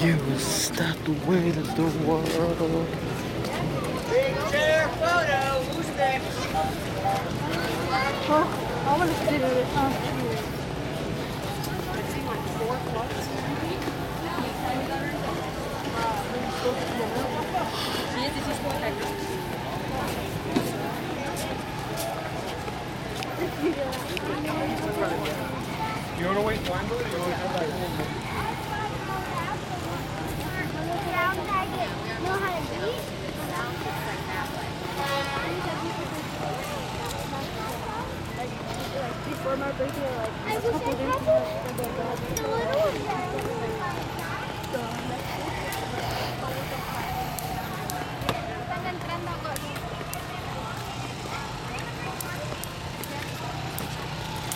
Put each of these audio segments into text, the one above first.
Is that the way of the world? Big chair photo. Who's next? Oh, I want to sit in it. You want to wait one or you want to come back before my birthday, like a couple days before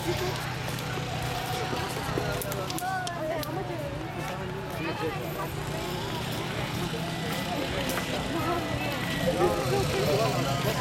my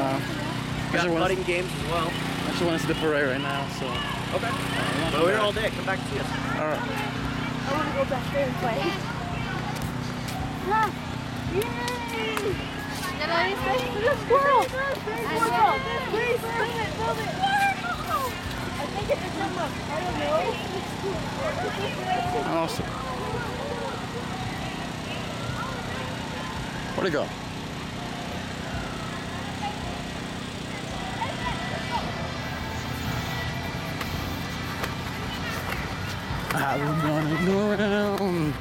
Uh, Got I wanna- putting games as well. I just want to see the parade right now, so. Okay. Well, we're here all day. Come back and see us. Alright. I want to go back there and play. Yay! Did I say? Look, squirrel! Squirrel! Please, build it, build it! I think it's a jumbo. I don't know. Awesome. Where'd it go? I was running around